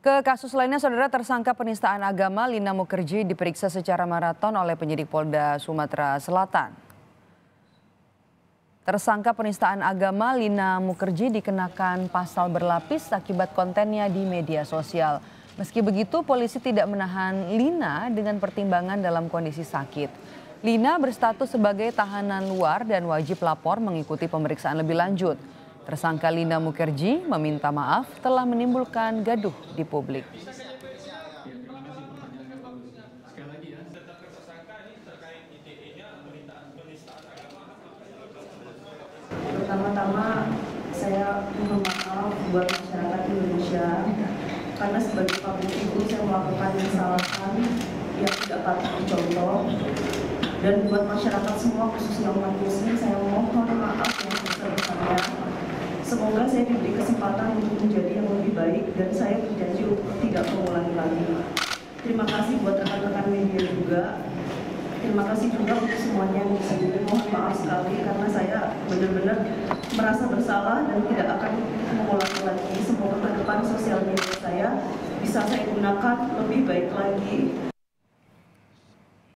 Ke kasus lainnya, saudara tersangka penistaan agama Lina Mukerji diperiksa secara maraton oleh penyidik Polda Sumatera Selatan. Tersangka penistaan agama Lina Mukerji dikenakan pasal berlapis akibat kontennya di media sosial. Meski begitu, polisi tidak menahan Lina dengan pertimbangan dalam kondisi sakit. Lina berstatus sebagai tahanan luar dan wajib lapor mengikuti pemeriksaan lebih lanjut. Tersangka Lina Mukerji meminta maaf telah menimbulkan gaduh di publik. Pertama-tama saya mohon maaf buat masyarakat Indonesia karena sebagai publik itu saya melakukan kesalahan yang tidak patut dicontoh dan buat masyarakat semua khususnya umat muslim saya mohon maaf Semoga saya diberi kesempatan untuk menjadi yang lebih baik dan saya berjanji untuk tidak mengulangi lagi. Terima kasih buat rekan-rekan media juga. Terima kasih juga untuk semuanya yang jadi mohon maaf sekali karena saya benar-benar merasa bersalah dan tidak akan mengulangi lagi. Semoga ke depan sosial media saya bisa saya gunakan lebih baik lagi